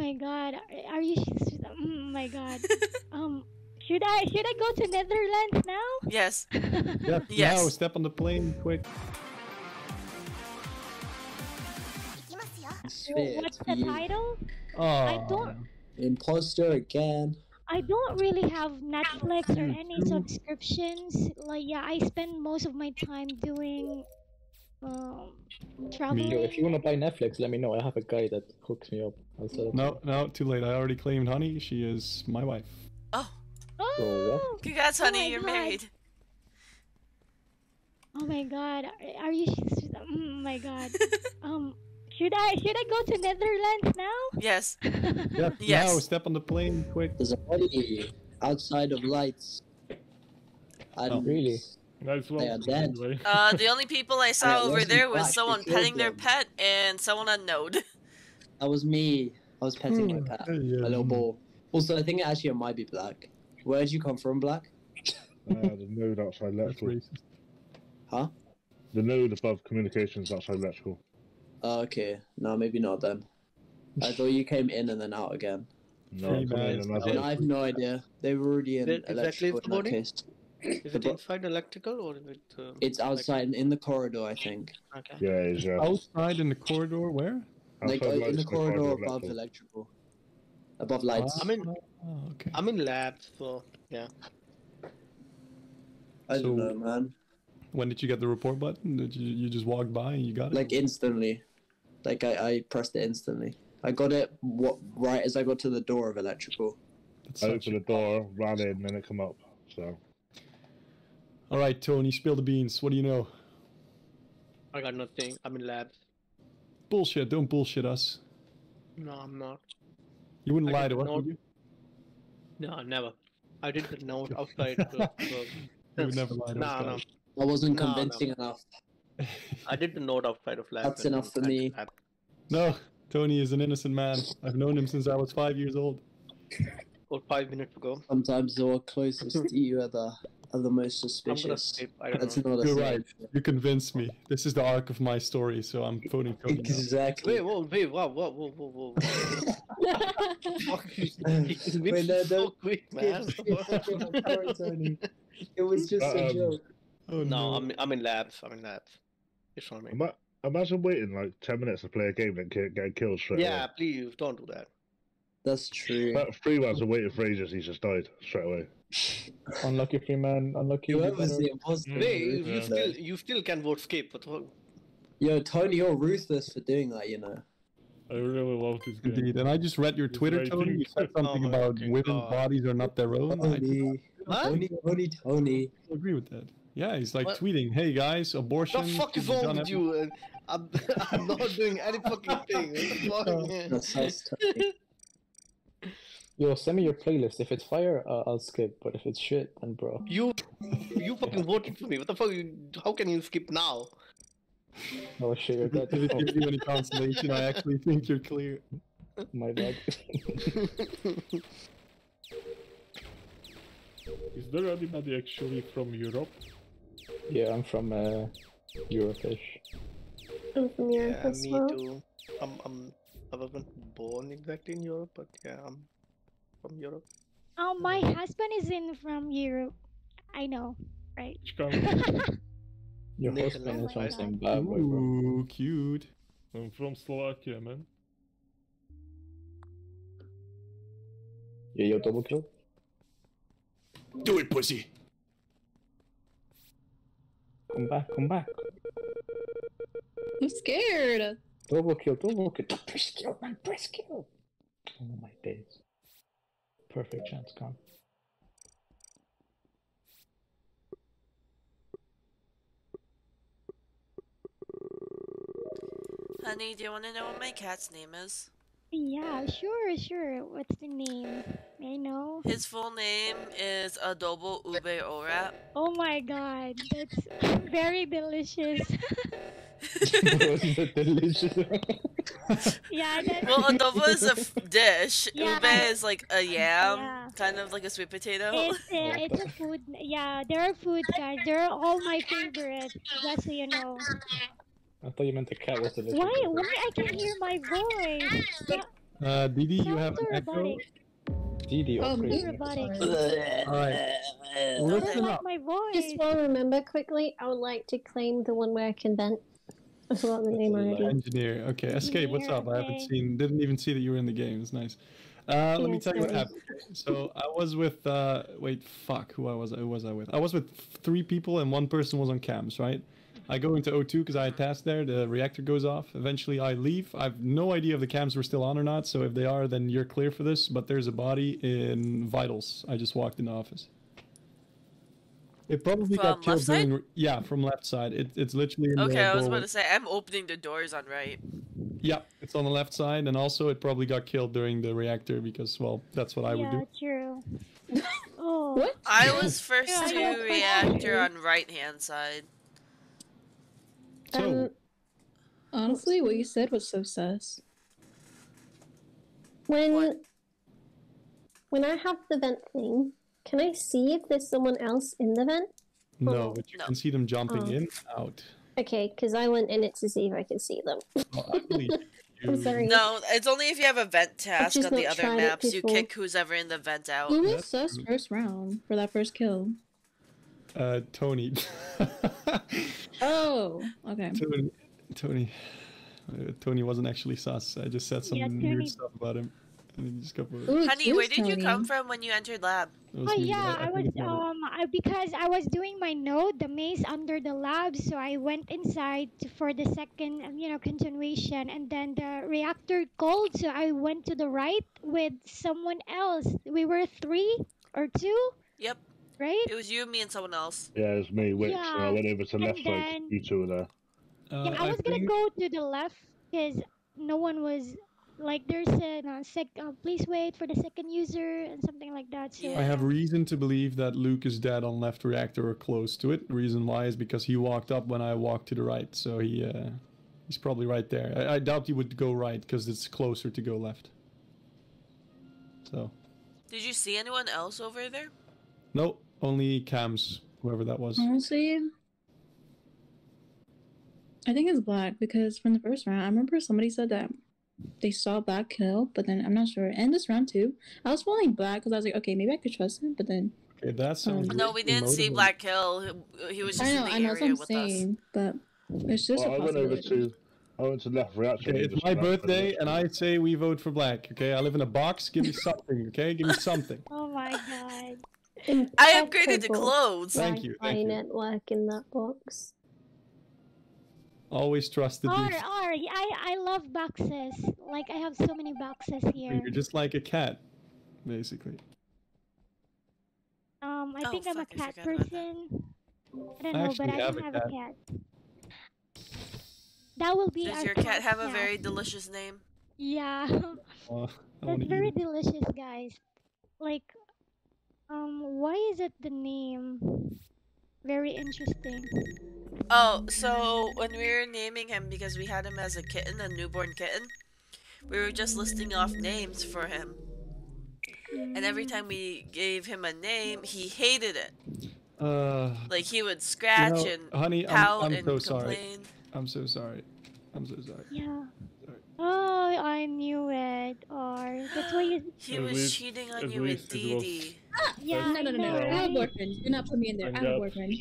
my god, are- are you? Oh my god. um, should I should I go to Netherlands now? Yes. Yeah, Yes. Now step on the plane quick. Sphere What's the you. title? Oh, don't- Imposter again. I don't really have Netflix or Mm, any subscriptions. Like, yeah, I spend most of my time doing um traveling. Yo, if you want to buy Netflix, let me know. I have a guy that hooks me up. I'll. No, no, too late. I already claimed Honey. She is my wife. Oh, Oh, congrats, Oh honey. my You're God. married. oh my god, are- are you? Oh my god. um, should I should I go to Netherlands now? Yes. Yeah, Yes. Now step on the plane quick. There's a body outside of lights. And Oh, really? Nice one. They are dead. Anyway. Uh, the only people I it saw over there was black, someone killed petting their pet and someone unknown. That was me. I was petting my Hmm, cat, hey, my little ball. Also, I think actually it might be black. Where did you come from, black? Uh, the node outside That's electrical. racist. Huh? The node above communications outside electrical. Oh, okay. No, maybe not then. I thought you came in and then out again. No, I'm coming in man. and And I have no idea. They were already in Where exactly electrical in that case. Is it bo- inside electrical or is it? Uh, It's outside in the corridor, I think. okay. Yeah, it is, yeah. Outside in the corridor, where? Like uh, Outside in the corridor of above electrical. electrical. Above lights. I mean, Oh, okay. I'm in labs, so yeah. I don't know, man. When did you get the report button? Did you you just walk by and you got it? Like instantly. Like I, I pressed it instantly. I got it what right as I got to the door of electrical. That's I such opened a- the door, ran in, and then it come up. So All right, Tony, spill the beans. What do you know? I got nothing. I'm in labs. Bullshit. Don't bullshit us. No, I'm not. You wouldn't I lie to us, would you? No, never. I did the node outside. the, the, You would never lie to no, us. no. guys. I wasn't No, no. convincing enough. I did the node outside of labs. That's enough for me. lab. No, Tony is an innocent man. I've known him since I was five years old. About five minutes ago. Sometimes the one closest to you are the are the most I'm gonna suspicious. skip. I don't That's know. not a You're right. You convinced me. This is the arc of my story, so I'm voting Tony. now. Exactly. Wait, whoa, wait, whoa, whoa, whoa, whoa, whoa. Fuck, you- it's been Wait, no, so don't- quick, man. Sorry, Tony. It was just a Um, joke. Oh no, I'm I'm in labs. I'm in labs. It's on me. Ima- imagine waiting like ten minutes to play a game and ki- get killed straight Yeah, away. please don't do that. That's true. But three rounds of waiting for ages, he just died straight away. Unlucky free man. Unlucky. Whoever's the imposter. Mm, you, yeah. still you still can vote skip, but what- Yo, Tony, you're ruthless for doing that. You know. I really love this game. Indeed, and I just read your It's Twitter, Tony. You said something Oh about fucking women's God. bodies are not their own. I Tony, Tony, Tony, Tony. agree with that. Yeah, he's like What? tweeting, "Hey guys, abortion." the fuck should is wrong with you? I'm I'm not doing any fucking thing. What the fuck. That's us, Tony. Yo, send me your playlist. If it's fire, uh, I'll skip. But if it's shit, then bro. You you fucking voted for me. What the fuck? You, how can you skip now? Oh shit, you're If it dead. gives you any consolation, I actually think you're clear. Oh, my bad. Is there anybody actually from Europe? yeah, I'm from uh, Eurofish. I'm from Europe yeah, as me well. too. I'm I'm I wasn't born exactly in Europe, but yeah, I'm from Europe. Oh, my husband is in from Europe. I know, right? Which country? Your Nathan husband is from Lambert. Zimbabwe, bro. Ooh, cute. I'm from Slovakia, man. Yeah, yo, double kill. Do it, pussy. Come back, come back. I'm scared. Double kill, double kill. Press kill, man, press kill. Oh my days. Perfect chance, come. Honey, do you want to know what my cat's name is? Yeah, sure, sure. What's the name? May I know? His full name is Adobo Ube Orap. Oh my god, that's very delicious. delicious. yeah, that, Well, adobo is a f- dish. Yeah. Ube is like a yam, Yeah. kind of like a sweet potato. it's a, it's a food. Yeah, there are food guys. They're all my favorites. Just so you know. I thought you meant the cat was delicious. Why? Why I can hear my voice? Uh, Didi, you have so an echo. robotic. DD Oh, upgrade. me. robotic. Sorry. Alright. I Listen like up. my voice. Just want to remember quickly, I would like to claim the one where I can vent. I forgot the name already. Engineer. Okay, Escape, what's up? I haven't seen, didn't even see that you were in the game. It's nice. Uh, let me Yeah, tell you what happened. So I was with, uh, wait, fuck, who I was, who was I with? I was with three people and one person was on cams, right? I go into O2 because I had tasks there. The reactor goes off. Eventually, I leave. I have no idea if the cams were still on or not. So if they are, then you're clear for this. But there's a body in vitals. I just walked in the office. It probably From got killed left side? during. Yeah, from left side. It, it's literally in the Okay, I was doorway. about to say I'm opening the doors on right. Yeah, it's on the left side, and also it probably got killed during the reactor because, well, that's what I would yeah, do. true. oh. What? I was first Yeah, to reactor on right hand side. So, Um, Honestly, what you said was so sus. when What? when I have the vent thing, can I see if there's someone else in the vent? no, but you No. can see them jumping Oh. in, out. Okay, because I went in it to see if I could see them. Well, I believe you. I'm sorry. No, it's only if you have a vent task on the other maps. You before. kick who's ever in the vent out. Who was That's sus first round for that first kill? Uh, Tony. Oh, okay. Tony. Tony. Uh, Tony wasn't actually sus. I just said some Yeah, weird stuff about him. And he just got. Ooh, Honey, where excuse did you come from when you entered lab? Oh me, yeah, I- I I, was think it's Tony. um I, because I was doing my node, the maze under the lab, so I went inside for the second um, you know continuation, and then the reactor cold, so I went to the right with someone else. We were three or two, Yep, right? it was you, me, and someone else. Yeah, it was me, Wix, and I Yeah, went over to and left side. then- You two were there. Uh, yeah, I was gonna go to the left because no one was like there's a uh, sec. Uh, please wait for the second user and something like that. So I have reason to believe that Luke is dead on left reactor or close to it. Reason why is because he walked up when I walked to the right, so he uh, he's probably right there. I, I doubt he would go right because it's closer to go left. So Did you see anyone else over there? no, only cams, whoever that was. Honestly, I think it's black because from the first round, I remember somebody said that they saw black kill, but then I'm not sure. And this round too, I was falling black because I was like, okay, maybe I could trust him, but then Okay, that sounds. Um, No, we didn't see Black Kill. He, he was just I know, in the I know, that's what I'm with us. saying, but it's just Well, a I went over to I went to left reactor. Okay, it's my left for the birthday, and I say we vote for black. Okay, I live in a box. Give me something. Okay, give me something. Oh my god. I upgraded the clothes. Thank you, thank Wi-Fi you. network in that box. Always trust the R dude. R. I I love boxes. Like I have so many boxes here. You're just like a cat, basically. Um, I Oh, think I'm a fuck, I cat forgot about that. person. I don't I know, but I have don't have a cat. That will be Does our your cat have a now. very delicious name? Yeah, Uh, that's very delicious, guys. Like, um, why is it the name? Very interesting. Oh, so when we were naming him because we had him as a kitten, a newborn kitten, we were just listing off names for him. And every time we gave him a name, he hated it. Uh, Like he would you scratch know, and honey, pout I'm, I'm and so sorry. I'm so sorry. I'm so sorry. Yeah. Sorry. Oh, I knew it. Or that's why you. He At was least- cheating on you with it Dee Dee. Uh, yeah, no, no, no, no. I have a right? boyfriend. Do not put me in there. I have a Yep. boyfriend.